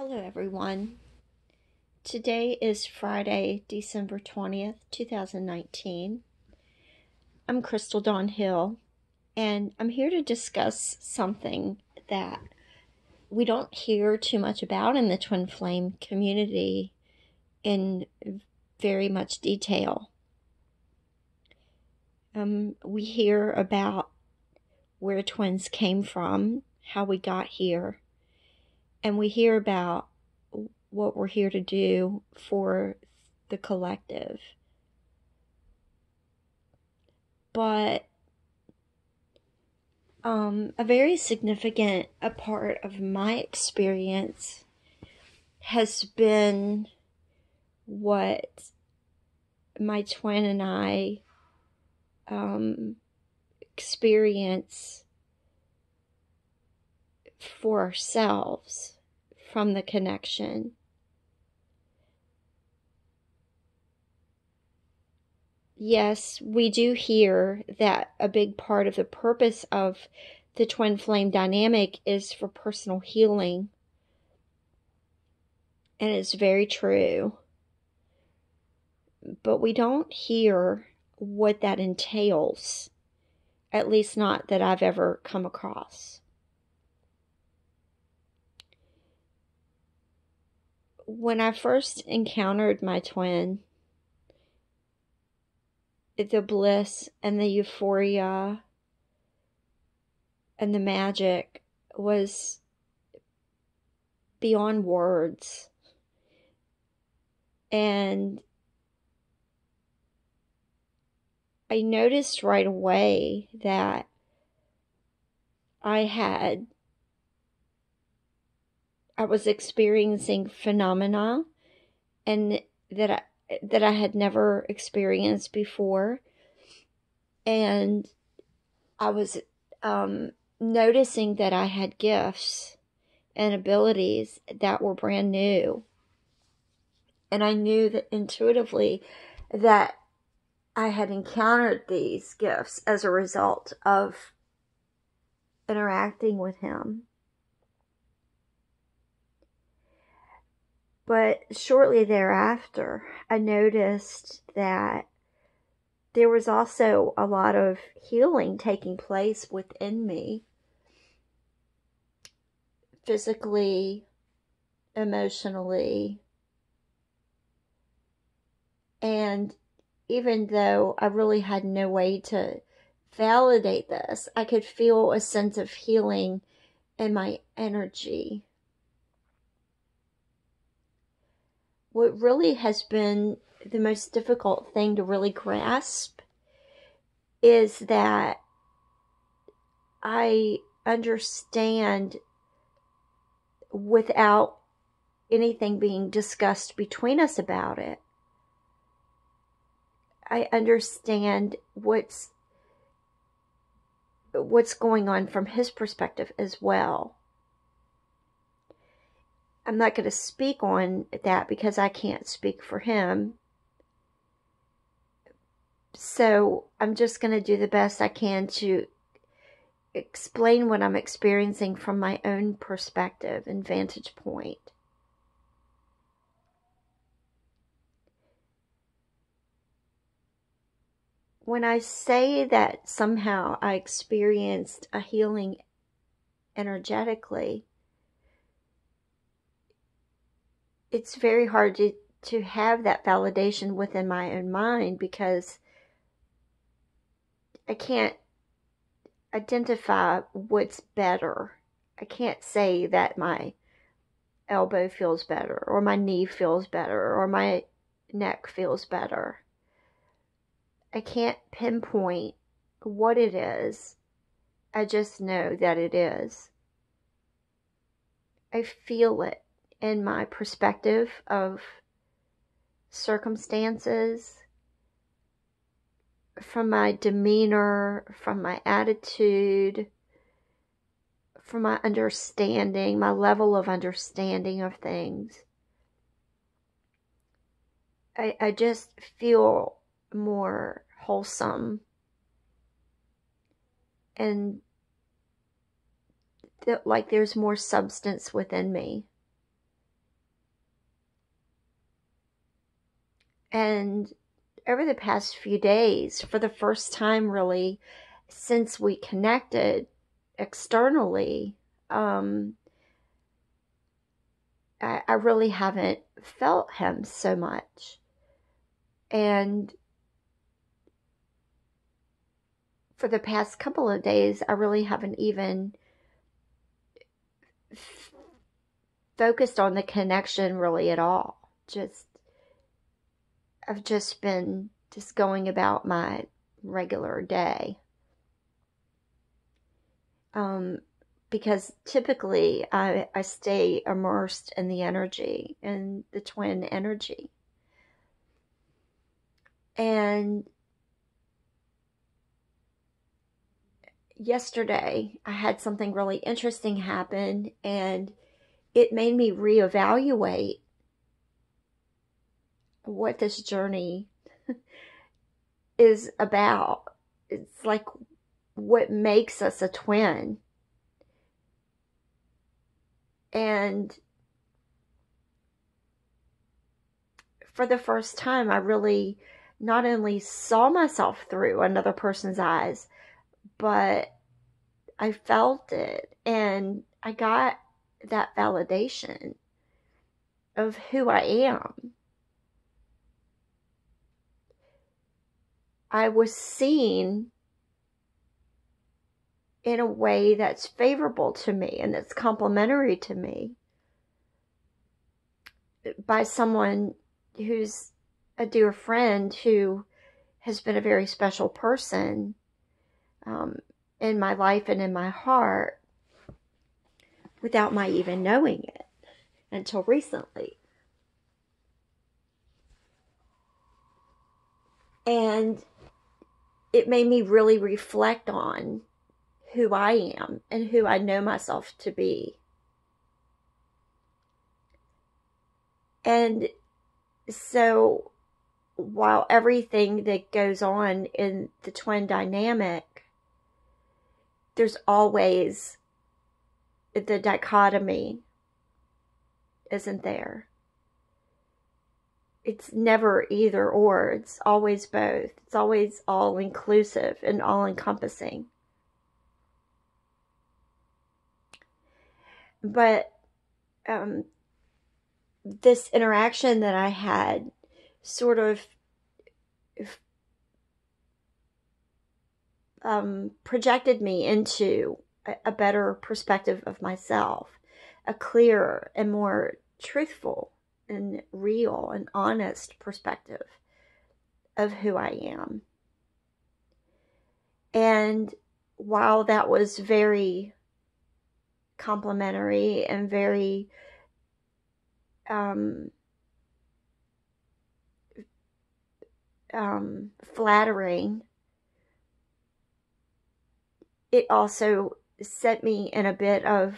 Hello, everyone. Today is Friday, December 20th, 2019. I'm Crystal Dawn Hill, and I'm here to discuss something that we don't hear too much about in the Twin Flame community in very much detail. Um, we hear about where twins came from, how we got here, and we hear about what we're here to do for the collective. But um, a very significant a part of my experience has been what my twin and I um, experience for ourselves from the connection. Yes, we do hear that a big part of the purpose of the twin flame dynamic is for personal healing. And it's very true. But we don't hear what that entails, at least not that I've ever come across. When I first encountered my twin, the bliss and the euphoria and the magic was beyond words. And I noticed right away that I had I was experiencing phenomena and that I, that I had never experienced before. And I was um, noticing that I had gifts and abilities that were brand new. And I knew that intuitively that I had encountered these gifts as a result of interacting with him. But shortly thereafter, I noticed that there was also a lot of healing taking place within me physically, emotionally. And even though I really had no way to validate this, I could feel a sense of healing in my energy. What really has been the most difficult thing to really grasp is that I understand without anything being discussed between us about it. I understand what's what's going on from his perspective as well. I'm not going to speak on that because I can't speak for him. So I'm just going to do the best I can to explain what I'm experiencing from my own perspective and vantage point. When I say that somehow I experienced a healing energetically, it's very hard to to have that validation within my own mind because I can't identify what's better. I can't say that my elbow feels better or my knee feels better or my neck feels better. I can't pinpoint what it is. I just know that it is. I feel it in my perspective of circumstances, from my demeanor, from my attitude, from my understanding, my level of understanding of things. I, I just feel more wholesome and like there's more substance within me. And over the past few days, for the first time really since we connected externally, um, I, I really haven't felt him so much. And for the past couple of days, I really haven't even f- focused on the connection really at all. Just, I've just been just going about my regular day. Um, because typically I, I stay immersed in the energy, in the twin energy. And yesterday I had something really interesting happen and it made me reevaluate what this journey is about. It's like what makes us a twin. And for the first time, I really not only saw myself through another person's eyes, but I felt it and I got that validation of who I am. I was seen in a way that's favorable to me and that's complimentary to me by someone who's a dear friend who has been a very special person um, in my life and in my heart without my even knowing it until recently. And it made me really reflect on who I am and who I know myself to be. And so while everything that goes on in the twin dynamic, there's always the dichotomy, isn't there? It's never either or, it's always both. It's always all inclusive and all encompassing. But um, this interaction that I had sort of um, projected me into a, a better perspective of myself, a clearer and more truthful and real and honest perspective of who I am. And while that was very complimentary and very um, um, flattering, it also set me in a bit of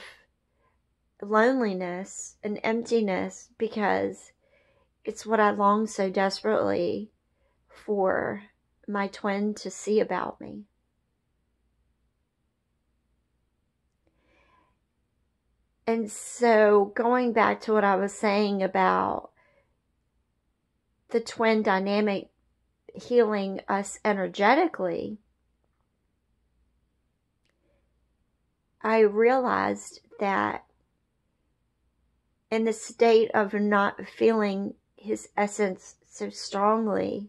loneliness and emptiness because it's what I long so desperately for my twin to see about me. And so, going back to what I was saying about the twin dynamic healing us energetically, I realized that in the state of not feeling his essence so strongly,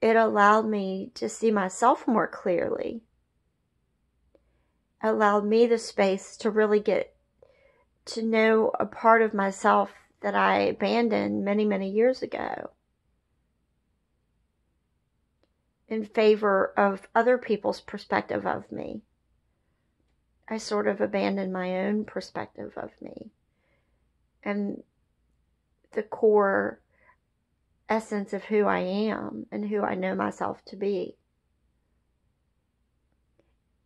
it allowed me to see myself more clearly. allowed me the space to really get to know a part of myself that I abandoned many, many years ago in favor of other people's perspective of me. I sort of abandoned my own perspective of me and the core essence of who I am and who I know myself to be.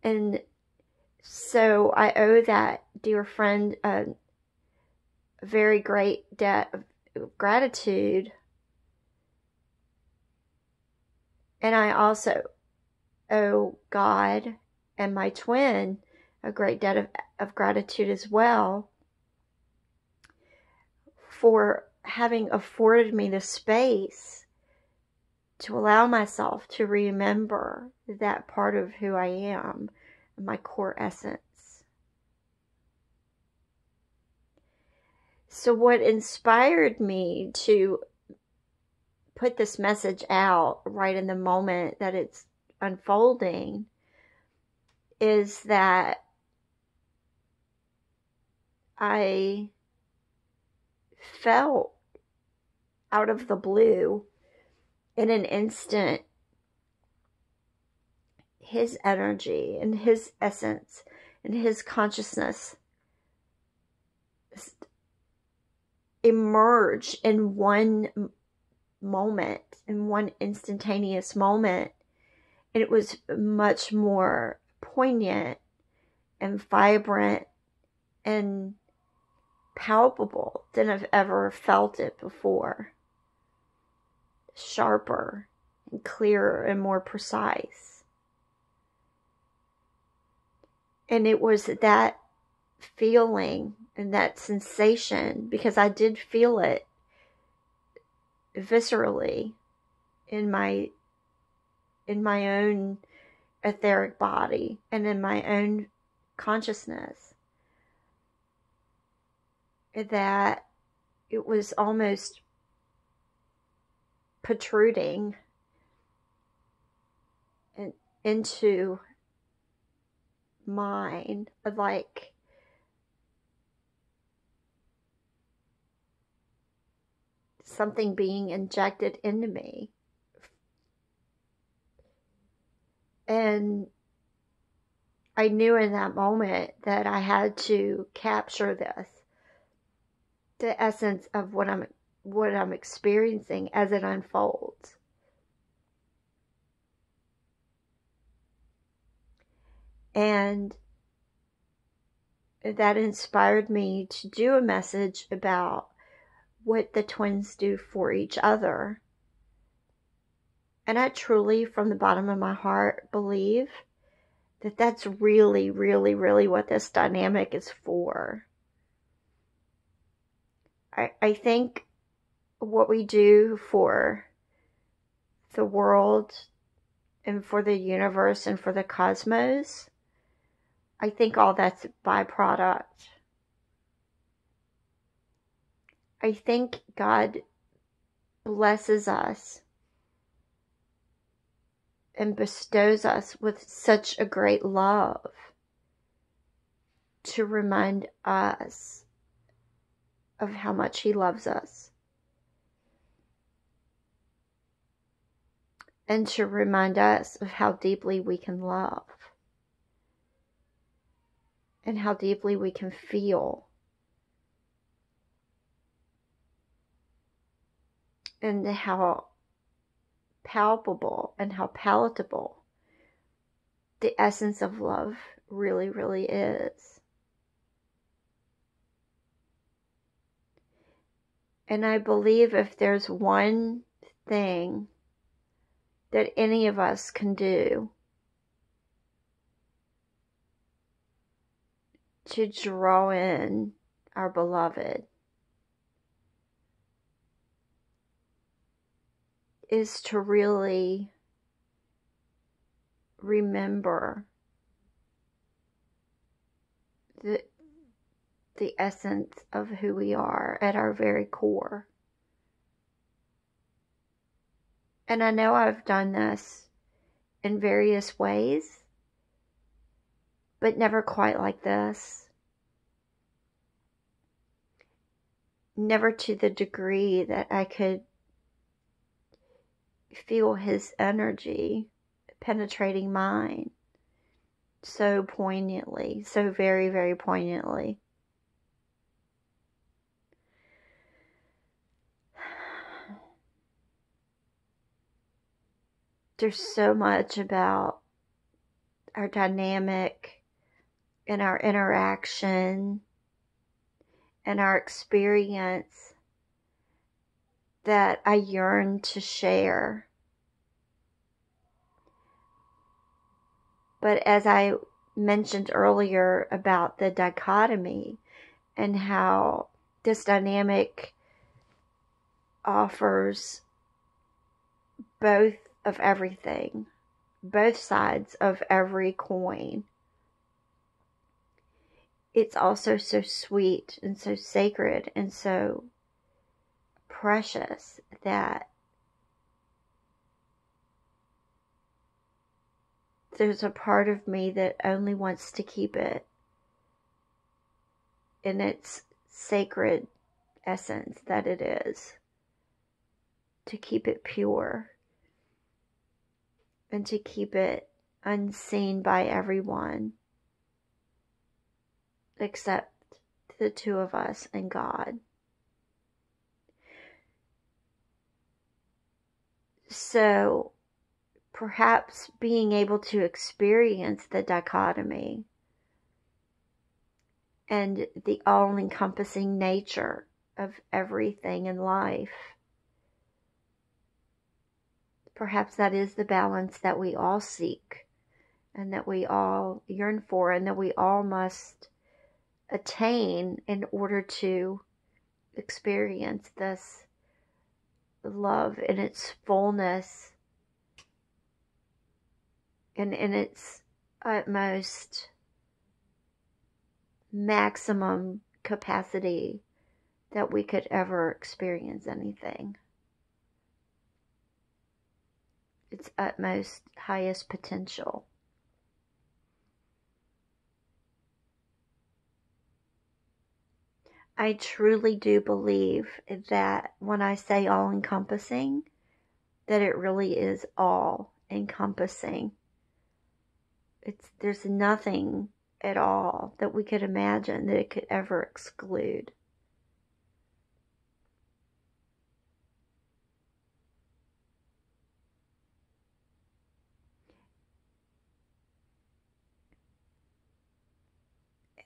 And so I owe that dear friend a, very great debt of gratitude. And I also owe God and my twin a great debt of, of gratitude as well for having afforded me the space to allow myself to remember that part of who I am, my core essence. So, what inspired me to put this message out right in the moment that it's unfolding is that I felt out of the blue in an instant his energy and his essence and his consciousness emerge in one moment, in one instantaneous moment. And it was much more poignant and vibrant and palpable than I've ever felt it before. Sharper and clearer and more precise. And it was that feeling and that sensation because I did feel it viscerally in my in my own etheric body and in my own consciousness that it was almost protruding in, into mine like something being injected into me. And I knew in that moment that I had to capture this the essence of what I'm what I'm experiencing as it unfolds. And that inspired me to do a message about what the twins do for each other. And I truly, from the bottom of my heart, believe that that's really, really, really what this dynamic is for. I, I think what we do for the world and for the universe and for the cosmos, I think all that's byproduct. I think God blesses us and bestows us with such a great love to remind us of how much He loves us. And to remind us of how deeply we can love and how deeply we can feel. And how palpable and how palatable the essence of love really, really is. And I believe if there's one thing that any of us can do to draw in our beloved is to really remember that the essence of who we are at our very core. And I know I've done this in various ways, but never quite like this. Never to the degree that I could feel his energy penetrating mine so poignantly, so very, very poignantly. There's so much about our dynamic and our interaction and our experience that I yearn to share. But as I mentioned earlier about the dichotomy and how this dynamic offers both of everything, both sides of every coin. It's also so sweet and so sacred and so precious that there's a part of me that only wants to keep it in its sacred essence that it is, to keep it pure, and to keep it unseen by everyone except the two of us and God. So perhaps being able to experience the dichotomy and the all encompassing nature of everything in life. Perhaps that is the balance that we all seek and that we all yearn for and that we all must attain in order to experience this love in its fullness and in its utmost maximum capacity that we could ever experience anything. Its utmost, highest potential. I truly do believe that when I say all encompassing, that it really is all encompassing. It's there's nothing at all that we could imagine that it could ever exclude.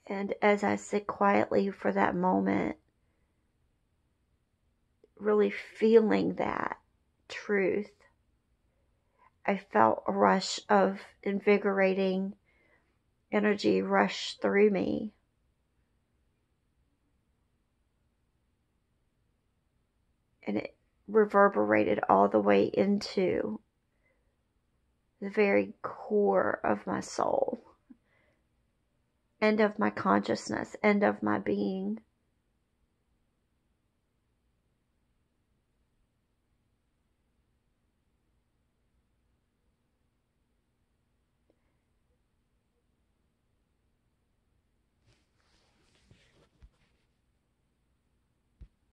And as I sit quietly for that moment, really feeling that truth, I felt a rush of invigorating energy rush through me. And it reverberated all the way into the very core of my soul and of my consciousness end of my being.